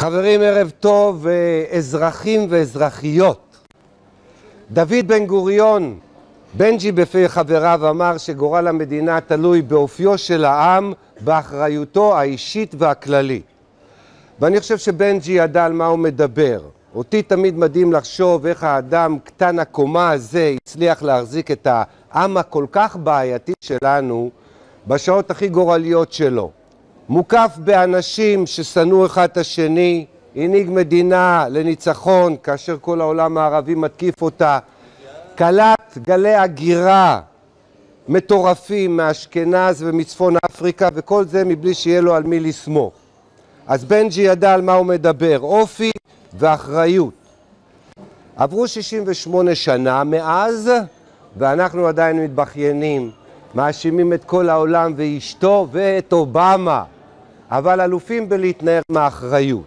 חברים, ערב טוב, אזרחים ואזרחיות. דוד בן גוריון, בנג'י בפי חבריו, אמר שגורל המדינה תלוי באופיו של העם, באחריותו האישית והכללית. ואני חושב שבנג'י ידע על מה הוא מדבר. אותי תמיד מדהים לחשוב איך האדם קטן הקומה הזה הצליח להחזיק את העם הכל כך בעייתי שלנו בשעות הכי גורליות שלו. מוקף באנשים ששנאו אחד את השני, הנהיג מדינה לניצחון כאשר כל העולם הערבי מתקיף אותה, קלט גלי הגירה מטורפים מאשכנז ומצפון אפריקה וכל זה מבלי שיהיה לו על מי לסמוך. אז בנג'י ידע על מה הוא מדבר, אופי ואחריות. עברו 68 שנה מאז ואנחנו עדיין מתבכיינים, מאשימים את כל העולם ואשתו ואת אובמה אבל אלופים בלהתנער מאחריות.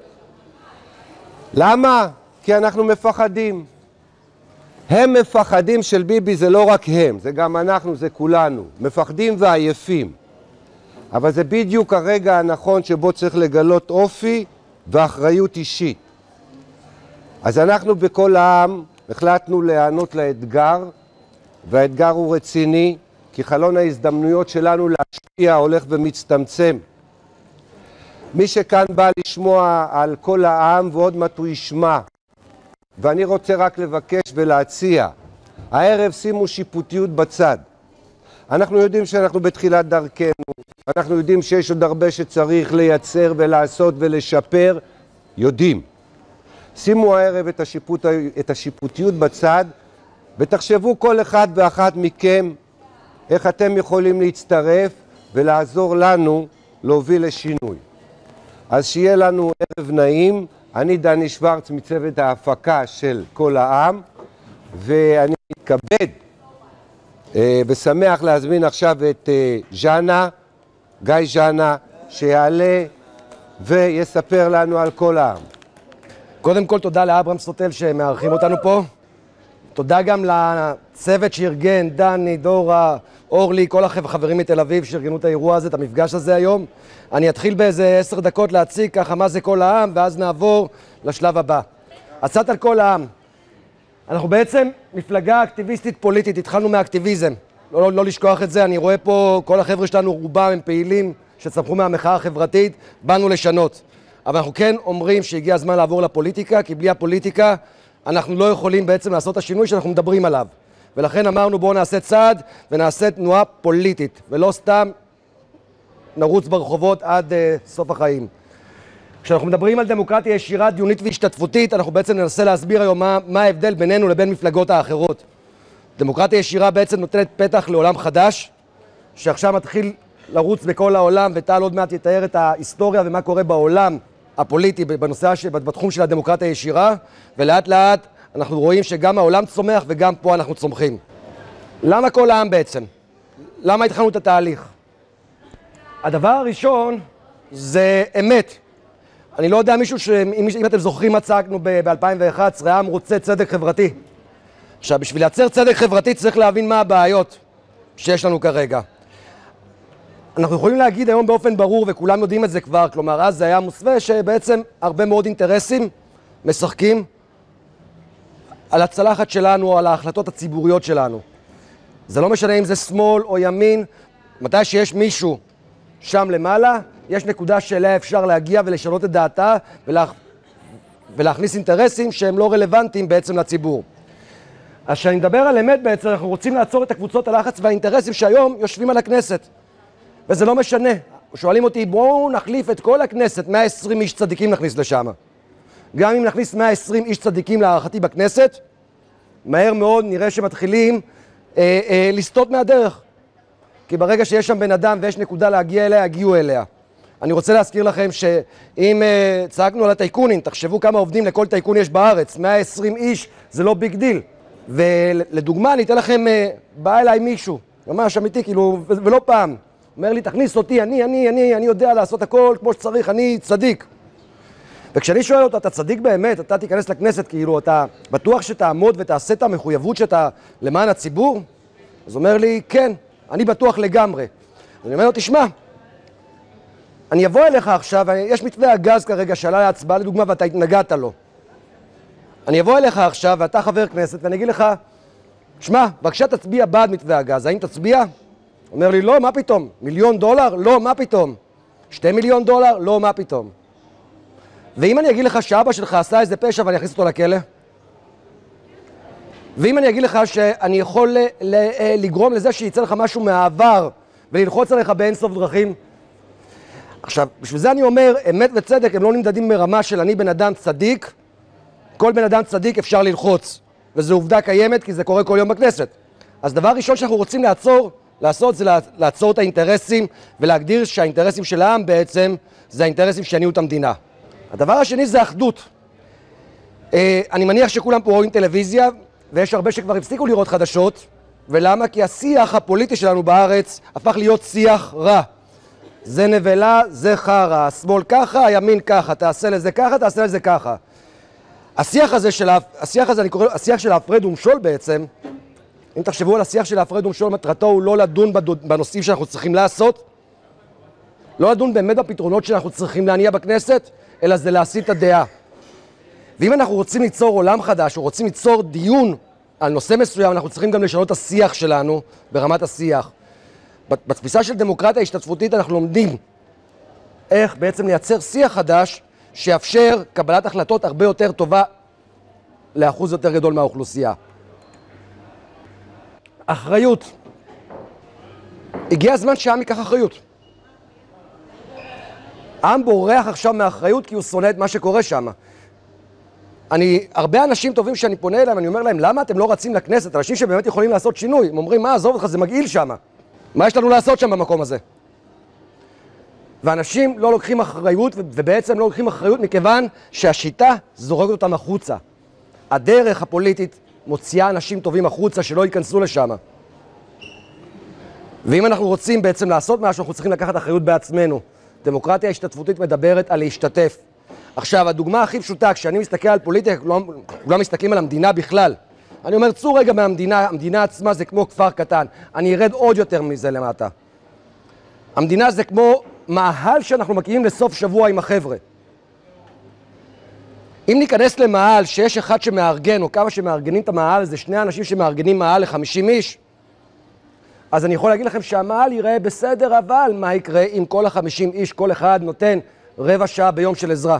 למה? כי אנחנו מפחדים. הם מפחדים של ביבי, זה לא רק הם, זה גם אנחנו, זה כולנו. מפחדים ועייפים. אבל זה בדיוק הרגע הנכון שבו צריך לגלות אופי ואחריות אישית. אז אנחנו בכל העם החלטנו להיענות לאתגר, והאתגר הוא רציני, כי חלון ההזדמנויות שלנו להשפיע הולך ומצטמצם. מי שכאן בא לשמוע על כל העם ועוד מעט הוא ישמע. ואני רוצה רק לבקש ולהציע, הערב שימו שיפוטיות בצד. אנחנו יודעים שאנחנו בתחילת דרכנו, אנחנו יודעים שיש עוד הרבה שצריך לייצר ולעשות ולשפר, יודעים. שימו הערב את, השיפוט, את השיפוטיות בצד ותחשבו כל אחד ואחת מכם איך אתם יכולים להצטרף ולעזור לנו להוביל לשינוי. אז שיהיה לנו ערב נעים. אני דני שוורץ מצוות ההפקה של כל העם, ואני מתכבד אה, ושמח להזמין עכשיו את אה, ז'אנה, גיא ז'אנה, שיעלה ויספר לנו על כל העם. קודם כל תודה לאברהם סוטל שמארחים אותנו פה. תודה גם לצוות שארגן, דני, דורה, אורלי, כל החברים מתל אביב שארגנו את האירוע הזה, את המפגש הזה היום. אני אתחיל באיזה עשר דקות להציג ככה מה זה כל העם, ואז נעבור לשלב הבא. קצת על כל העם. אנחנו בעצם מפלגה אקטיביסטית פוליטית, התחלנו מהאקטיביזם. לא, לא, לא לשכוח את זה, אני רואה פה, כל החבר'ה שלנו, רובם הם פעילים שצמחו מהמחאה החברתית, באנו לשנות. אבל אנחנו כן אומרים שהגיע הזמן לעבור לפוליטיקה, כי בלי הפוליטיקה אנחנו לא יכולים בעצם לעשות את השינוי שאנחנו מדברים עליו. ולכן אמרנו בואו נעשה צעד ונעשה תנועה פוליטית, ולא סתם נרוץ ברחובות עד uh, סוף החיים. כשאנחנו מדברים על דמוקרטיה ישירה, דיונית והשתתפותית, אנחנו בעצם ננסה להסביר היום מה, מה ההבדל בינינו לבין מפלגות האחרות. דמוקרטיה ישירה בעצם נותנת פתח לעולם חדש, שעכשיו מתחיל לרוץ בכל העולם, וטל עוד מעט יתאר את ההיסטוריה ומה קורה בעולם הפוליטי בנושא, בתחום של הדמוקרטיה הישירה, ולאט לאט אנחנו רואים שגם העולם צומח וגם פה אנחנו צומחים. למה כל העם בעצם? למה התחלנו את התהליך? הדבר הראשון זה אמת. אני לא יודע מישהו, שאם אם אתם זוכרים מה צעקנו ב-2011, העם רוצה צדק חברתי. עכשיו, בשביל לייצר צדק חברתי צריך להבין מה הבעיות שיש לנו כרגע. אנחנו יכולים להגיד היום באופן ברור, וכולם יודעים את זה כבר, כלומר, אז זה היה מוסווה, שבעצם הרבה מאוד אינטרסים משחקים על הצלחת שלנו, על ההחלטות הציבוריות שלנו. זה לא משנה אם זה שמאל או ימין, מתי שיש מישהו שם למעלה, יש נקודה שאליה אפשר להגיע ולשנות את דעתה ולה... ולהכניס אינטרסים שהם לא רלוונטיים בעצם לציבור. אז כשאני מדבר על אמת בעצם, אנחנו רוצים לעצור את הקבוצות הלחץ והאינטרסים שהיום יושבים על הכנסת. וזה לא משנה. שואלים אותי, בואו נחליף את כל הכנסת, 120 איש צדיקים נכניס לשם. גם אם נכניס 120 איש צדיקים להערכתי בכנסת, מהר מאוד נראה שמתחילים אה, אה, לסטות מהדרך. כי ברגע שיש שם בן אדם ויש נקודה להגיע אליה, יגיעו אליה. אני רוצה להזכיר לכם שאם uh, צעקנו על הטייקונים, תחשבו כמה עובדים לכל טייקון יש בארץ, 120 איש זה לא big deal. ולדוגמה, אני אתן לכם, uh, בא אליי מישהו, ממש אמיתי, כאילו, ולא פעם, אומר לי, תכניס אותי, אני, אני, אני, אני יודע לעשות הכל כמו שצריך, אני צדיק. וכשאני שואל אותו, אתה צדיק באמת, אתה תיכנס לכנסת, כאילו, אתה בטוח שתעמוד ותעשה את המחויבות שאתה למען הציבור? אז אומר לי, כן, אני בטוח לגמרי. אני אומר לו, תשמע, אני אבוא אליך עכשיו, יש מתווה הגז כרגע שעלה להצבעה לדוגמה ואתה התנגדת לו. אני אבוא אליך עכשיו ואתה חבר כנסת ואני אגיד לך, שמע, בבקשה תצביע בעד מתווה הגז, האם תצביע? אומר לי, לא, מה פתאום? מיליון דולר? לא, מה פתאום? שתי מיליון דולר? לא, מה פתאום? ואם אני אגיד לך שאבא שלך עשה איזה פשע ואני אכניס אותו לכלא? ואם אני אגיד לך שאני יכול אה, לגרום לזה שיצא לך משהו מהעבר וללחוץ עליך באינסוף דרכים? עכשיו, בשביל זה אני אומר, אמת וצדק הם לא נמדדים ברמה של אני בן אדם צדיק, כל בן אדם צדיק אפשר ללחוץ, וזו עובדה קיימת כי זה קורה כל יום בכנסת. אז דבר ראשון שאנחנו רוצים לעצור, לעשות זה לעצור את האינטרסים ולהגדיר שהאינטרסים של העם בעצם זה האינטרסים שיניעו את המדינה. הדבר השני זה אחדות. אה, אני מניח שכולם פה רואים טלוויזיה, ויש הרבה שכבר הפסיקו לראות חדשות, ולמה? כי השיח הפוליטי שלנו בארץ הפך להיות שיח רע. זה נבלה, זה חרא, השמאל ככה, הימין ככה, תעשה לזה ככה, תעשה לזה ככה. השיח הזה של, השיח הזה, אני קורא השיח של ההפרד ומשול בעצם, אם תחשבו על השיח של ההפרד ומשול, מטרתו הוא לא לדון בנושאים שאנחנו צריכים לעשות, לא לדון באמת בפתרונות שאנחנו צריכים להניע בכנסת, אלא זה להסיט את הדעה. ואם אנחנו רוצים ליצור עולם חדש, או רוצים ליצור דיון על נושא מסוים, אנחנו צריכים גם לשנות את השיח שלנו ברמת השיח. בתפיסה של דמוקרטיה השתתפותית אנחנו לומדים איך בעצם לייצר שיח חדש שיאפשר קבלת החלטות הרבה יותר טובה לאחוז יותר גדול מהאוכלוסייה. אחריות. הגיע הזמן שהעם ייקח אחריות. העם בורח עכשיו מאחריות כי הוא שונא את מה שקורה שם. אני, הרבה אנשים טובים שאני פונה אליהם, אני אומר להם, למה אתם לא רצים לכנסת? אנשים שבאמת יכולים לעשות שינוי. הם אומרים, מה, עזוב אותך, זה מגעיל שם. מה יש לנו לעשות שם במקום הזה? ואנשים לא לוקחים אחריות, ובעצם לא לוקחים אחריות מכיוון שהשיטה זורקת אותם החוצה. הדרך הפוליטית מוציאה אנשים טובים החוצה שלא ייכנסו לשם. ואם אנחנו רוצים בעצם לעשות משהו, אנחנו צריכים לקחת אחריות בעצמנו. דמוקרטיה השתתפותית מדברת על להשתתף. עכשיו, הדוגמה הכי פשוטה, כשאני מסתכל על פוליטיקה, כולם, כולם מסתכלים על המדינה בכלל. אני אומר, צאו רגע מהמדינה, המדינה עצמה זה כמו כפר קטן. אני ארד עוד יותר מזה למטה. המדינה זה כמו מאהל שאנחנו מקימים לסוף שבוע עם החבר'ה. אם ניכנס למאהל שיש אחד שמארגן, או כמה שמארגנים את המאהל זה שני אנשים שמארגנים מאהל לחמישים איש, אז אני יכול להגיד לכם שהמאהל ייראה בסדר, אבל מה יקרה אם כל החמישים איש, כל אחד נותן רבע שעה ביום של עזרה?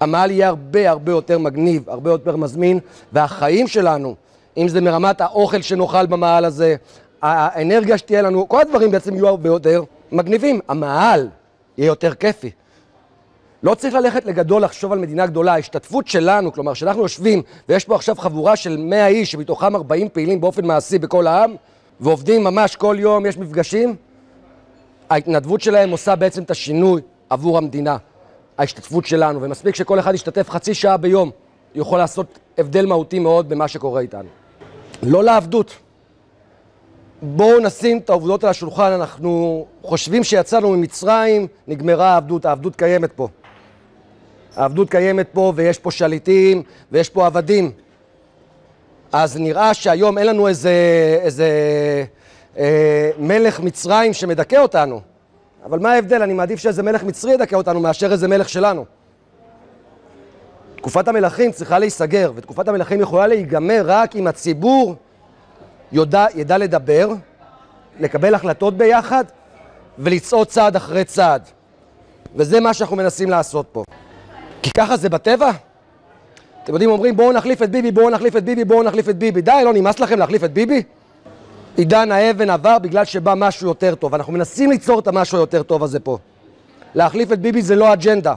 המאהל יהיה הרבה הרבה יותר מגניב, הרבה יותר מזמין, והחיים שלנו, אם זה מרמת האוכל שנאכל במאהל הזה, האנרגיה שתהיה לנו, כל הדברים בעצם יהיו הרבה יותר מגניבים. המאהל יהיה יותר כיפי. לא צריך ללכת לגדול לחשוב על מדינה גדולה, ההשתתפות שלנו, כלומר שאנחנו יושבים ויש פה עכשיו חבורה של 100 איש שמתוכם 40 פעילים באופן מעשי בכל העם ועובדים ממש כל יום, יש מפגשים, ההתנדבות שלהם עושה בעצם את השינוי עבור המדינה. ההשתתפות שלנו, ומספיק שכל אחד ישתתף חצי שעה ביום, יכול לעשות הבדל מהותי מאוד במה שקורה איתנו. לא לעבדות. בואו נשים את העובדות על השולחן, אנחנו חושבים שיצאנו ממצרים, נגמרה העבדות, העבדות קיימת פה. העבדות קיימת פה ויש פה שליטים ויש פה עבדים. אז נראה שהיום אין לנו איזה, איזה אה, מלך מצרים שמדכא אותנו. אבל מה ההבדל? אני מעדיף שאיזה מלך מצרי ידכא אותנו מאשר איזה מלך שלנו. תקופת המלכים צריכה להיסגר, ותקופת המלכים יכולה להיגמר רק אם הציבור יודע, ידע לדבר, לקבל החלטות ביחד ולצעוד צעד אחרי צעד. וזה מה שאנחנו מנסים לעשות פה. ככה זה בטבע? אתם יודעים, אומרים בואו נחליף את ביבי, בואו נחליף את ביבי, בואו נחליף את ביבי. די, לא נמאס לכם להחליף את ביבי? עידן האבן עבר בגלל שבא משהו יותר טוב. אנחנו מנסים ליצור את המשהו היותר טוב הזה פה. להחליף את ביבי זה לא אג'נדה.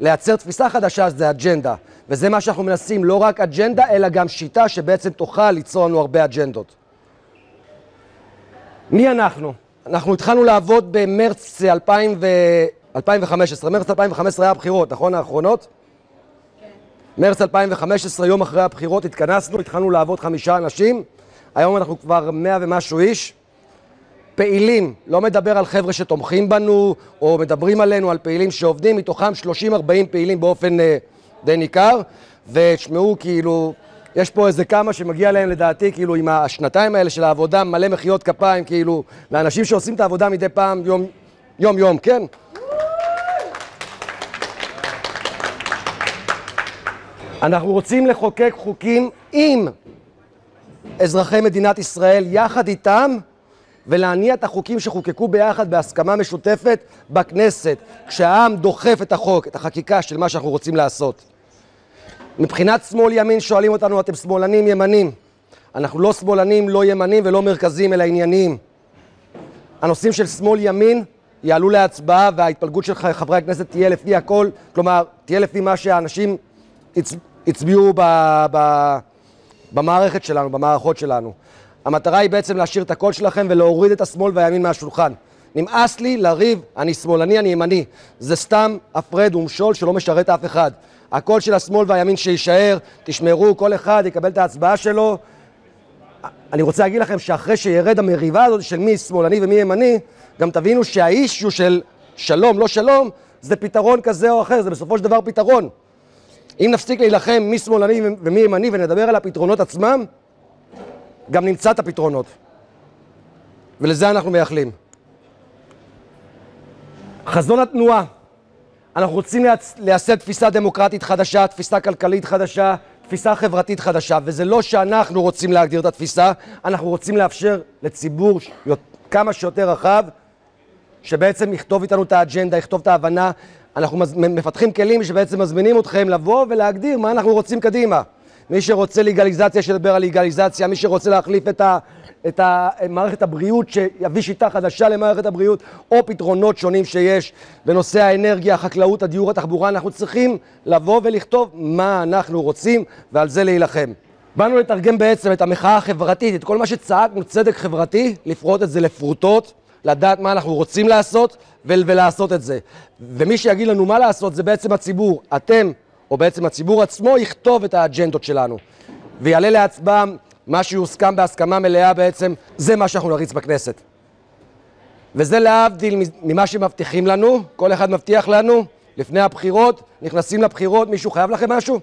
לייצר תפיסה חדשה זה אג'נדה. וזה מה שאנחנו מנסים, לא רק אג'נדה, אלא גם שיטה שבעצם תוכל ליצור לנו הרבה אג'נדות. מי אנחנו? אנחנו התחלנו לעבוד במרץ 2000 ו... 2015. מרץ 2015 היה הבחירות, נכון? האחרונות? כן. מרץ 2015, יום אחרי הבחירות, התכנסנו, התחלנו לעבוד חמישה אנשים. היום אנחנו כבר מאה ומשהו איש. פעילים, לא מדבר על חבר'ה שתומכים בנו, או מדברים עלינו, על פעילים שעובדים, מתוכם 30-40 פעילים באופן אה, די ניכר, ותשמעו, כאילו, יש פה איזה כמה שמגיע להם לדעתי, כאילו, עם השנתיים האלה של העבודה, מלא מחיאות כפיים, כאילו, לאנשים שעושים את העבודה מדי פעם, יום, יום-יום, כן? אנחנו רוצים לחוקק חוקים עם אזרחי מדינת ישראל, יחד איתם, ולהניע את החוקים שחוקקו ביחד בהסכמה משותפת בכנסת, כשהעם דוחף את החוק, את החקיקה של מה שאנחנו רוצים לעשות. מבחינת שמאל-ימין שואלים אותנו, אתם שמאלנים ימנים. אנחנו לא שמאלנים, לא ימנים ולא מרכזיים, אלא ענייניים. הנושאים של שמאל-ימין יעלו להצבעה וההתפלגות של חברי הכנסת תהיה לפי הכל, כלומר, תהיה לפי מה שהאנשים. הצביעו ב... ב... במערכת שלנו, במערכות שלנו. המטרה היא בעצם להשאיר את הקול שלכם ולהוריד את השמאל והימין מהשולחן. נמאס לי לריב, אני שמאלני, אני ימני. זה סתם הפרד ומשול שלא משרת אף אחד. הקול של השמאל והימין שיישאר, תשמרו, כל אחד יקבל את ההצבעה שלו. אני רוצה להגיד לכם שאחרי שירד המריבה הזאת של מי שמאלני ומי ימני, גם תבינו שהאישו של שלום, לא שלום, זה פתרון כזה או אחר, זה בסופו של דבר פתרון. אם נפסיק להילחם מי שמאלני ומי ימני ונדבר על הפתרונות עצמם, גם נמצא את הפתרונות. ולזה אנחנו מייחלים. חזון התנועה, אנחנו רוצים לייסד תפיסה דמוקרטית חדשה, תפיסה כלכלית חדשה, תפיסה חברתית חדשה, וזה לא שאנחנו רוצים להגדיר את התפיסה, אנחנו רוצים לאפשר לציבור כמה שיותר רחב, שבעצם יכתוב איתנו את האג'נדה, יכתוב את ההבנה. אנחנו מפתחים כלים שבעצם מזמינים אתכם לבוא ולהגדיר מה אנחנו רוצים קדימה. מי שרוצה לגליזציה, שידבר על לגליזציה, מי שרוצה להחליף את, ה, את ה, מערכת הבריאות, שיביא שיטה חדשה למערכת הבריאות, או פתרונות שונים שיש בנושא האנרגיה, החקלאות, הדיור, התחבורה, אנחנו צריכים לבוא ולכתוב מה אנחנו רוצים, ועל זה להילחם. באנו לתרגם בעצם את המחאה החברתית, את כל מה שצעקנו צדק חברתי, לפרוט את זה לפרוטות, לדעת מה אנחנו רוצים לעשות ולעשות את זה. ומי שיגיד לנו מה לעשות זה בעצם הציבור. אתם או בעצם הציבור עצמו, יכתוב את האג'נדות שלנו. ויעלה להצבעה מה שיוסכם בהסכמה מלאה בעצם, זה מה שאנחנו נריץ בכנסת. וזה להבדיל ממה שמבטיחים לנו, כל אחד מבטיח לנו, לפני הבחירות, נכנסים לבחירות, מישהו חייב לכם משהו?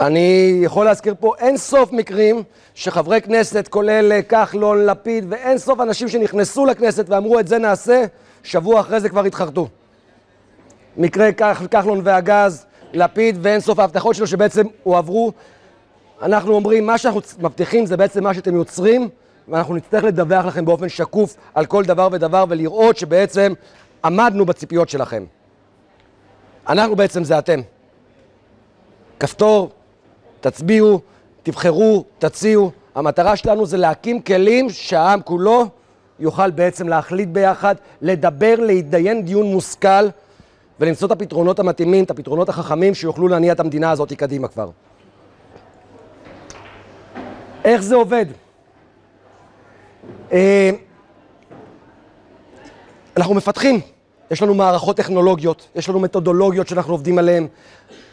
אני יכול להזכיר פה אין סוף מקרים שחברי כנסת, כולל כחלון, לפיד, ואין סוף אנשים שנכנסו לכנסת ואמרו את זה נעשה, שבוע אחרי זה כבר התחרטו. מקרה כחלון והגז, לפיד ואין סוף ההבטחות שלו שבעצם הועברו. אנחנו אומרים, מה שאנחנו מבטיחים זה בעצם מה שאתם יוצרים, ואנחנו נצטרך לדווח לכם באופן שקוף על כל דבר ודבר ולראות שבעצם עמדנו בציפיות שלכם. אנחנו בעצם זה אתם. כפתור, תצביעו, תבחרו, תציעו. המטרה שלנו זה להקים כלים שהעם כולו יוכל בעצם להחליט ביחד, לדבר, להתדיין דיון מושכל. ולמצוא את הפתרונות המתאימים, את הפתרונות החכמים שיוכלו להניע את המדינה הזאת קדימה כבר. איך זה עובד? אה, אנחנו מפתחים, יש לנו מערכות טכנולוגיות, יש לנו מתודולוגיות שאנחנו עובדים עליהן,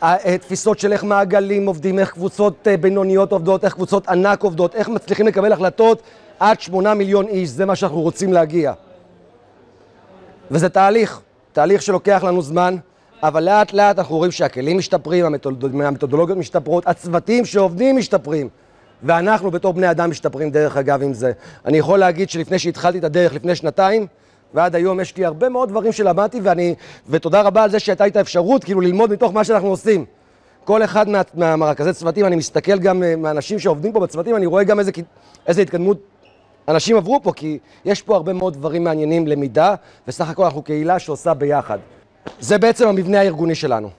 אה, תפיסות של איך מעגלים עובדים, איך קבוצות אה, בינוניות עובדות, איך קבוצות ענק עובדות, איך מצליחים לקבל החלטות עד שמונה מיליון איש, זה מה שאנחנו רוצים להגיע. וזה תהליך. תהליך שלוקח לנו זמן, אבל לאט לאט אנחנו רואים שהכלים משתפרים, המתודולוגיות משתפרות, הצוותים שעובדים משתפרים. ואנחנו בתור בני אדם משתפרים דרך אגב עם זה. אני יכול להגיד שלפני שהתחלתי את הדרך, לפני שנתיים, ועד היום יש לי הרבה מאוד דברים שלמדתי, ואני, ותודה רבה על זה שהייתה לי את האפשרות כאילו ללמוד מתוך מה שאנחנו עושים. כל אחד מה, מהמרכזי צוותים, אני מסתכל גם אה, מהאנשים שעובדים פה בצוותים, אני רואה גם איזה, איזה התקדמות אנשים עברו פה, כי יש פה הרבה מאוד דברים מעניינים למידה, וסך הכל אנחנו קהילה שעושה ביחד. זה בעצם המבנה הארגוני שלנו.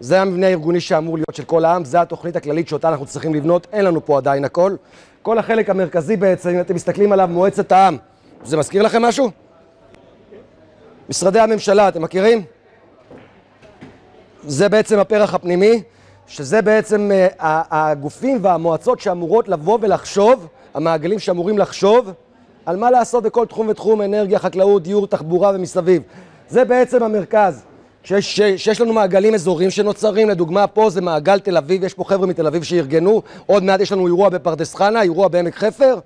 זה המבנה הארגוני שאמור להיות של כל העם, זה התוכנית הכללית שאותה אנחנו צריכים לבנות, אין לנו פה עדיין הכל. כל החלק המרכזי בעצם, אם אתם מסתכלים עליו, מועצת העם, זה מזכיר לכם משהו? משרדי הממשלה, אתם מכירים? זה בעצם הפרח הפנימי, שזה בעצם uh, הגופים והמועצות שאמורות לבוא ולחשוב המעגלים שאמורים לחשוב על מה לעשות בכל תחום ותחום, אנרגיה, חקלאות, דיור, תחבורה ומסביב. זה בעצם המרכז. שיש, שיש לנו מעגלים אזוריים שנוצרים, לדוגמה פה זה מעגל תל אביב, יש פה חבר'ה מתל אביב שארגנו, עוד מעט יש לנו אירוע בפרדס חנה, אירוע בעמק חפר,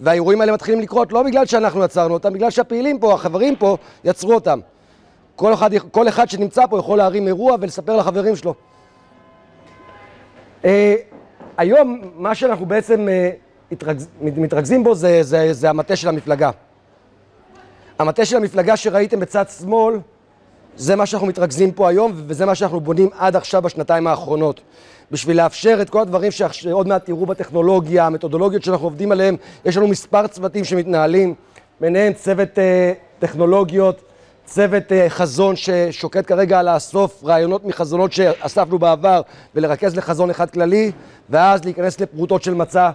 והאירועים האלה מתחילים לקרות לא בגלל שאנחנו יצרנו אותם, בגלל שהפעילים פה, החברים פה, יצרו אותם. כל אחד, כל אחד שנמצא פה יכול להרים אירוע ולספר לחברים שלו. Uh, היום, מה שאנחנו בעצם uh, מתרכז, מתרכזים בו זה, זה, זה המטה של המפלגה. המטה של המפלגה שראיתם בצד שמאל, זה מה שאנחנו מתרכזים פה היום, וזה מה שאנחנו בונים עד עכשיו בשנתיים האחרונות. בשביל לאפשר את כל הדברים שעוד מעט תראו בטכנולוגיה, המתודולוגיות שאנחנו עובדים עליהן, יש לנו מספר צוותים שמתנהלים, ביניהם צוות אה, טכנולוגיות, צוות אה, חזון ששוקד כרגע על לאסוף רעיונות מחזונות שאספנו בעבר ולרכז לחזון אחד כללי, ואז להיכנס לפרוטות של מצע.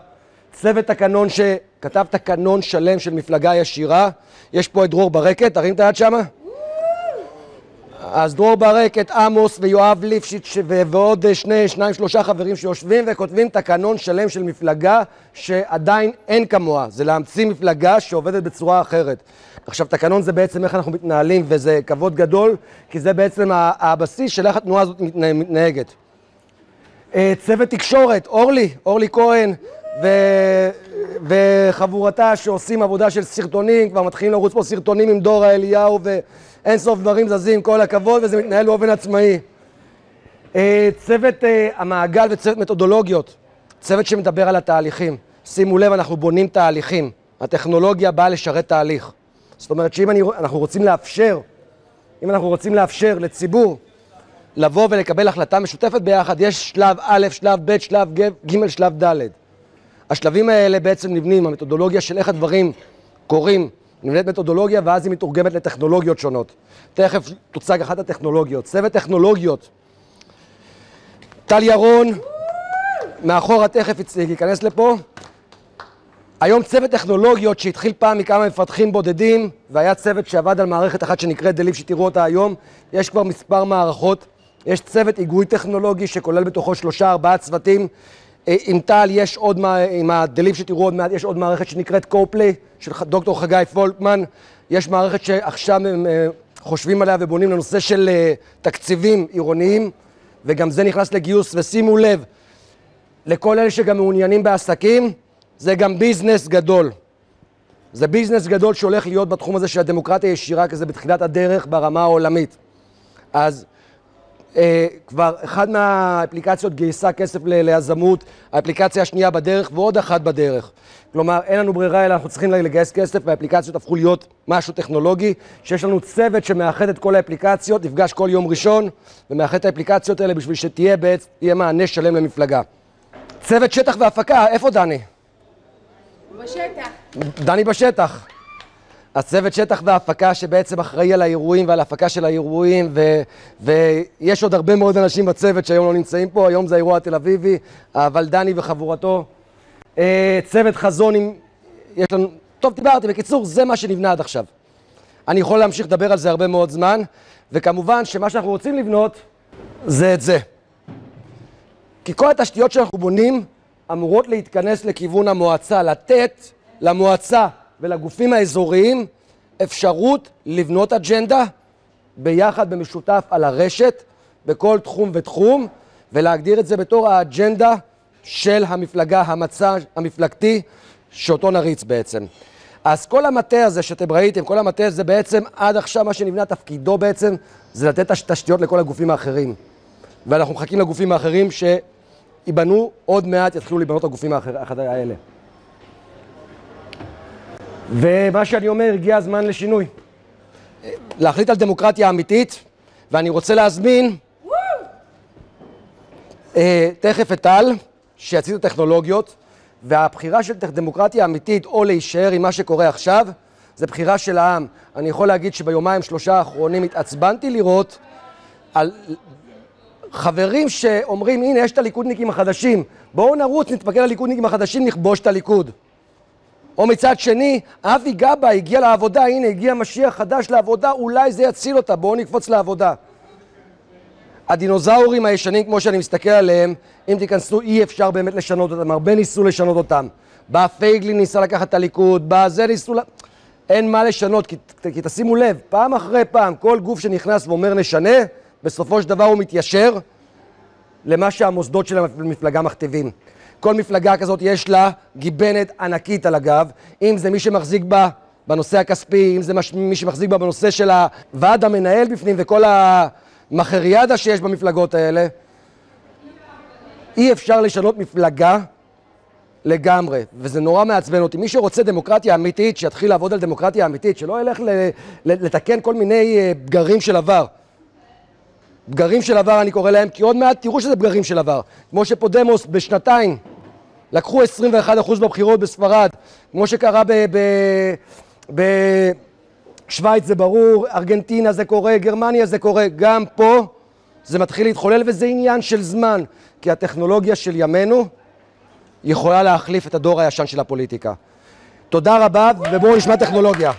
צוות תקנון שכתב תקנון שלם של מפלגה ישירה. יש פה את דרור ברקת, תרים את היד שמה. אז דרור ברקת, עמוס ויואב ליפשיץ ועוד שני, שניים, שלושה חברים שיושבים וכותבים תקנון שלם של מפלגה שעדיין אין כמוה. זה להמציא מפלגה שעובדת בצורה אחרת. עכשיו, תקנון זה בעצם איך אנחנו מתנהלים, וזה כבוד גדול, כי זה בעצם הבסיס של איך התנועה הזאת מתנהגת. אה, צוות תקשורת, אורלי, אורלי כהן ו... וחבורתה שעושים עבודה של סרטונים, כבר מתחילים לרוץ פה סרטונים עם דורה אליהו ואין סוף דברים זזים, כל הכבוד, וזה מתנהל באופן עצמאי. אה, צוות אה, המעגל וצוות מתודולוגיות, צוות שמדבר על התהליכים. שימו לב, אנחנו בונים תהליכים. הטכנולוגיה באה לשרת תהליך. זאת אומרת שאם אני, אנחנו רוצים לאפשר, אם אנחנו רוצים לאפשר לציבור לבוא ולקבל החלטה משותפת ביחד, יש שלב א', שלב ב', שלב ג', שלב ד'. השלבים האלה בעצם נבנים, המתודולוגיה של איך הדברים קורים, נבנית מתודולוגיה ואז היא מתורגמת לטכנולוגיות שונות. תכף תוצג אחת הטכנולוגיות. צוות טכנולוגיות. טל ירון, מאחורה תכף ייכנס לפה. היום צוות טכנולוגיות שהתחיל פעם מכמה מפתחים בודדים, והיה צוות שעבד על מערכת אחת שנקראת דליב, שתראו אותה היום, יש כבר מספר מערכות. יש צוות היגוי טכנולוגי שכולל בתוכו שלושה, ארבעה צוותים. אה, עם טל יש עוד, עם הדליב שתראו עוד מעט, יש עוד מערכת שנקראת קופלי, של דוקטור חגי פולקמן. יש מערכת שעכשיו הם אה, חושבים עליה ובונים לנושא של אה, תקציבים עירוניים, וגם זה נכנס לגיוס, ושימו לב, לכל אלה שגם מעוניינים בעסקים, זה גם ביזנס גדול. זה ביזנס גדול שהולך להיות בתחום הזה של הדמוקרטיה הישירה, כי זה בתחילת הדרך ברמה העולמית. אז כבר אחד מהאפליקציות גייסה כסף ליזמות, האפליקציה השנייה בדרך ועוד אחת בדרך. כלומר, אין לנו ברירה אלא אנחנו צריכים לגייס כסף והאפליקציות הפכו להיות משהו טכנולוגי, שיש לנו צוות שמאחד את כל האפליקציות, נפגש כל יום ראשון ומאחד את האפליקציות האלה בשביל שתהיה בעצם, יהיה מענה שלם למפלגה. צוות שטח והפקה, איפה דני? בשטח. דני בשטח. הצוות שטח והפקה שבעצם אחראי על האירועים ועל ההפקה של האירועים ו, ויש עוד הרבה מאוד אנשים בצוות שהיום לא נמצאים פה, היום זה האירוע התל אביבי, אבל דני וחבורתו. אה, צוות חזון עם... יש לנו... טוב, דיברתי. בקיצור, זה מה שנבנה עד עכשיו. אני יכול להמשיך לדבר על זה הרבה מאוד זמן, וכמובן שמה שאנחנו רוצים לבנות זה את זה. כי כל התשתיות שאנחנו בונים אמורות להתכנס לכיוון המועצה, לתת למועצה ולגופים האזוריים אפשרות לבנות אג'נדה ביחד במשותף על הרשת בכל תחום ותחום ולהגדיר את זה בתור האג'נדה של המפלגה, המצע המפלגתי שאותו נריץ בעצם. אז כל המטה הזה שאתם ראיתם, כל המטה הזה בעצם עד עכשיו מה שנבנה תפקידו בעצם זה לתת תשתיות לכל הגופים האחרים. ואנחנו מחכים לגופים האחרים שייבנו עוד מעט, יתחילו להיבנות הגופים האלה. ומה שאני אומר, הגיע הזמן לשינוי. להחליט על דמוקרטיה אמיתית, ואני רוצה להזמין אה, תכף את טל, שיציג את הטכנולוגיות, והבחירה של דמוקרטיה אמיתית או להישאר עם מה שקורה עכשיו, זה בחירה של העם. אני יכול להגיד שביומיים שלושה האחרונים התעצבנתי לראות על חברים שאומרים, הנה, יש את הליכודניקים החדשים, בואו נרוץ, נתפקד לליכודניקים החדשים, נכבוש את הליכוד. או מצד שני, אבי גבא הגיע לעבודה, הנה הגיע משיח חדש לעבודה, אולי זה יציל אותה, בואו נקפוץ לעבודה. הדינוזאורים הישנים, כמו שאני מסתכל עליהם, אם תיכנסו, אי אפשר באמת לשנות אותם, הרבה ניסו לשנות אותם. בא פייגלין ניסה לקחת את הליכוד, בא זה ניסו... אין מה לשנות, כי, כי תשימו לב, פעם אחרי פעם, כל גוף שנכנס ואומר נשנה, בסופו של דבר הוא מתיישר למה שהמוסדות של המפלגה מכתיבים. כל מפלגה כזאת יש לה גיבנת ענקית על הגב, אם זה מי שמחזיק בה בנושא הכספי, אם זה מי שמחזיק בה בנושא של הוועד המנהל בפנים וכל המחריאדה שיש במפלגות האלה. אי אפשר לשנות מפלגה לגמרי, וזה נורא מעצבן אותי. מי שרוצה דמוקרטיה אמיתית, שיתחיל לעבוד על דמוקרטיה אמיתית, שלא ילך ל- לתקן כל מיני אה, פגרים של עבר. פגרים של עבר אני קורא להם, כי עוד מעט תראו שזה פגרים של עבר. כמו שפודמוס בשנתיים לקחו 21% בבחירות בספרד, כמו שקרה ב... ב, ב שווייץ זה ברור, ארגנטינה זה קורה, גרמניה זה קורה, גם פה זה מתחיל להתחולל וזה עניין של זמן, כי הטכנולוגיה של ימינו יכולה להחליף את הדור הישן של הפוליטיקה. תודה רבה, ובואו נשמע טכנולוגיה.